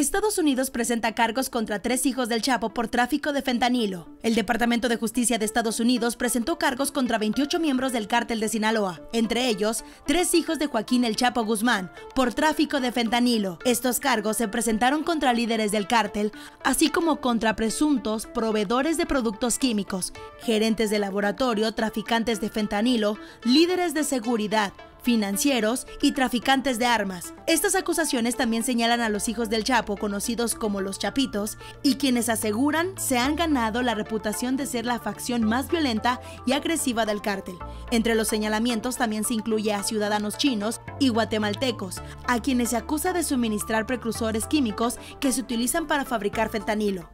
Estados Unidos presenta cargos contra tres hijos del Chapo por tráfico de fentanilo. El Departamento de Justicia de Estados Unidos presentó cargos contra 28 miembros del cártel de Sinaloa, entre ellos tres hijos de Joaquín El Chapo Guzmán, por tráfico de fentanilo. Estos cargos se presentaron contra líderes del cártel, así como contra presuntos proveedores de productos químicos, gerentes de laboratorio, traficantes de fentanilo, líderes de seguridad, financieros y traficantes de armas. Estas acusaciones también señalan a los hijos del Chapo, conocidos como los Chapitos, y quienes aseguran se han ganado la reputación de ser la facción más violenta y agresiva del cártel. Entre los señalamientos también se incluye a ciudadanos chinos y guatemaltecos, a quienes se acusa de suministrar precursores químicos que se utilizan para fabricar fentanilo.